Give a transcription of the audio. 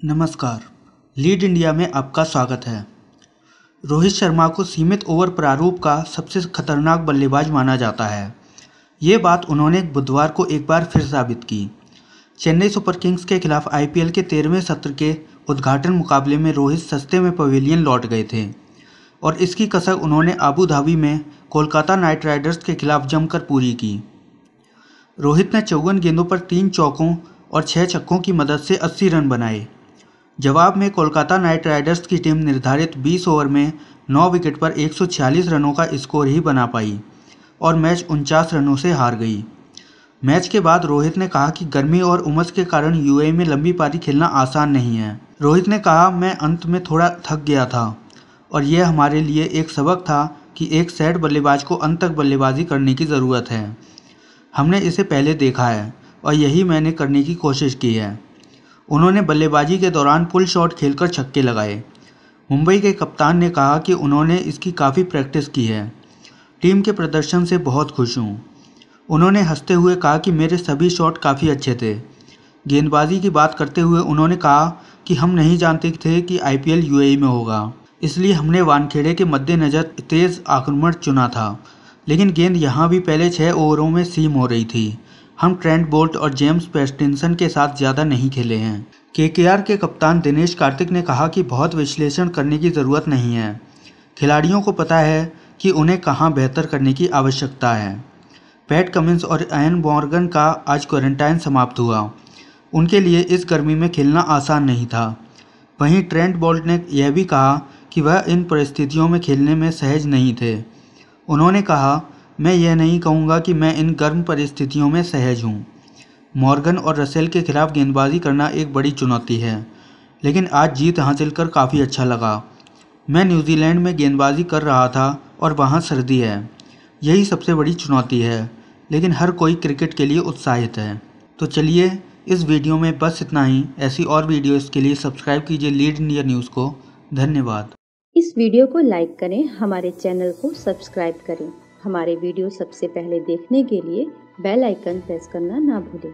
नमस्कार। Lead India में आपका स्वागत है। रोहित शर्मा को सीमित ओवर प्रारूप का सबसे खतरनाक बल्लेबाज माना जाता है। ये बात उन्होंने बुधवार को एक बार फिर साबित की। चेन्नई सुपर किंग्स के खिलाफ आईपीएल के तेरहवें सत्र के उद्घाटन मुकाबले में रोहित सस्ते में पवेलियन लौट गए थे और इसकी कसर उन्होंने आबू धाबी में कोलकाता नाइट राइडर्स के खिलाफ जमकर पूरी की। रोहित ने चौवन गेंदों पर तीन चौकों और छः छक्कों की मदद से 80 रन बनाए। जवाब में कोलकाता नाइट राइडर्स की टीम निर्धारित 20 ओवर में 9 विकेट पर 146 रनों का स्कोर ही बना पाई और मैच उनचास रनों से हार गई। मैच के बाद रोहित ने कहा कि गर्मी और उमस के कारण यूएई में लंबी पारी खेलना आसान नहीं है। रोहित ने कहा, मैं अंत में थोड़ा थक गया था और यह हमारे लिए एक सबक था कि एक सेट बल्लेबाज को अंत तक बल्लेबाजी करने की ज़रूरत है। हमने इसे पहले देखा है और यही मैंने करने की कोशिश की है। उन्होंने बल्लेबाजी के दौरान पुल शॉट खेलकर छक्के लगाए। मुंबई के कप्तान ने कहा कि उन्होंने इसकी काफ़ी प्रैक्टिस की है। टीम के प्रदर्शन से बहुत खुश हूँ। उन्होंने हँसते हुए कहा कि मेरे सभी शॉट काफ़ी अच्छे थे। गेंदबाजी की बात करते हुए उन्होंने कहा कि हम नहीं जानते थे कि आईपीएल यूएई में होगा। इसलिए हमने वानखेड़े के मद्देनज़र तेज़ आक्रमण चुना था। लेकिन गेंद यहाँ भी पहले छः ओवरों में सीम हो रही थी। हम ट्रेंट बोल्ट और जेम्स पेस्टिनसन के साथ ज़्यादा नहीं खेले हैं। के के कप्तान दिनेश कार्तिक ने कहा कि बहुत विश्लेषण करने की ज़रूरत नहीं है। खिलाड़ियों को पता है कि उन्हें कहाँ बेहतर करने की आवश्यकता है। पैट कमिंस और एन मॉर्गन का आज क्वारंटाइन समाप्त हुआ। उनके लिए इस गर्मी में खेलना आसान नहीं था। वहीं ट्रेंट बोल्ट ने यह भी कहा कि वह इन परिस्थितियों में खेलने में सहज नहीं थे। उन्होंने कहा मैं यह नहीं कहूँगा कि मैं इन गर्म परिस्थितियों में सहज हूँ। मॉर्गन और रसेल के खिलाफ गेंदबाजी करना एक बड़ी चुनौती है, लेकिन आज जीत हासिल कर काफ़ी अच्छा लगा। मैं न्यूजीलैंड में गेंदबाजी कर रहा था और वहाँ सर्दी है। यही सबसे बड़ी चुनौती है, लेकिन हर कोई क्रिकेट के लिए उत्साहित है। तो चलिए, इस वीडियो में बस इतना ही। ऐसी और वीडियोस के लिए सब्सक्राइब कीजिए लीड इंडिया न्यूज़ को। धन्यवाद। इस वीडियो को लाइक करें, हमारे चैनल को सब्सक्राइब करें। हमारे वीडियो सबसे पहले देखने के लिए बेल आइकन प्रेस करना ना भूलें।